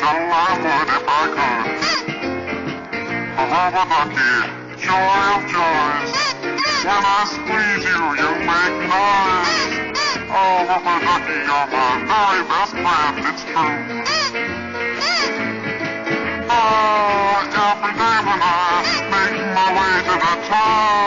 though I would if I could. For Rubber Duckie, joy of joys. When I squeeze you, you make noise. Oh, rubber Duckie, you're my very best friend, it's true. Oh, every day when I make my way to the top.